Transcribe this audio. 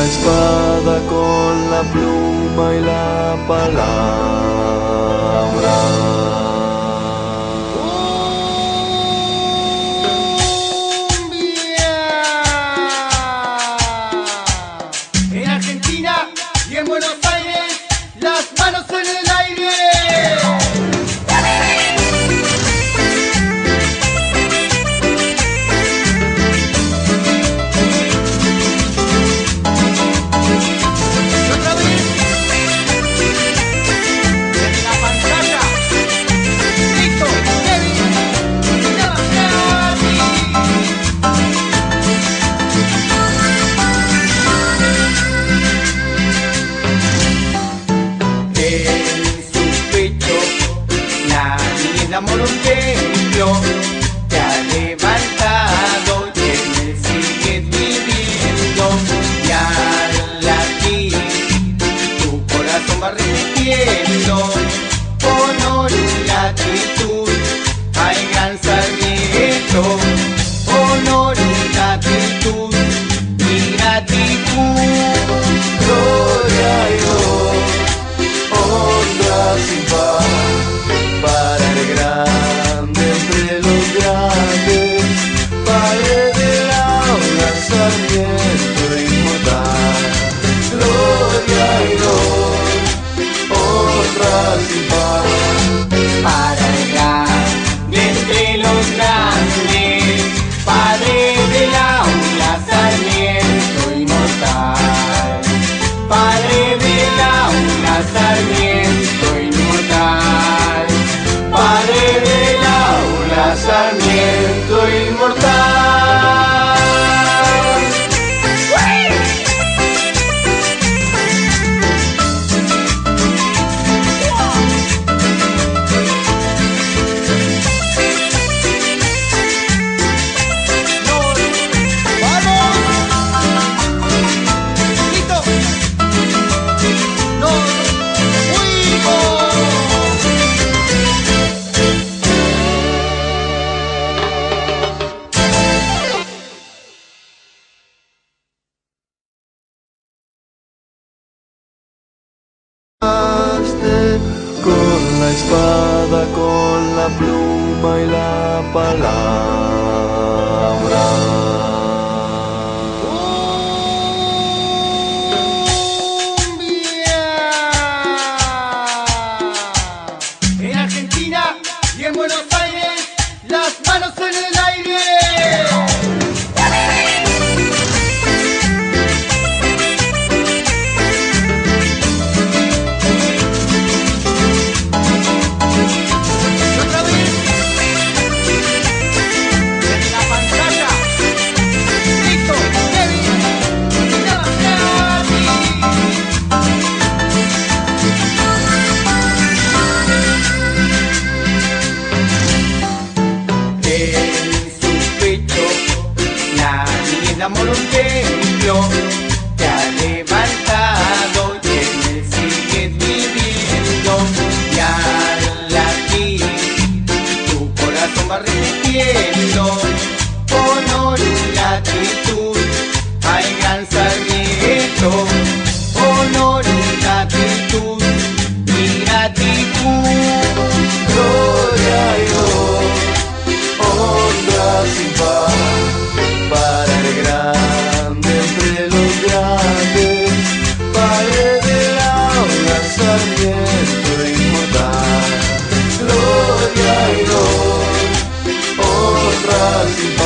la espada, con la pluma y la palabra. en Argentina y en Buenos Aires, las manos en siento inmortal. con la espada, con la pluma y la palabra. en Argentina y en Buenos Aires, las manos en el aire. padre de la inmortal, gloria y honor, honra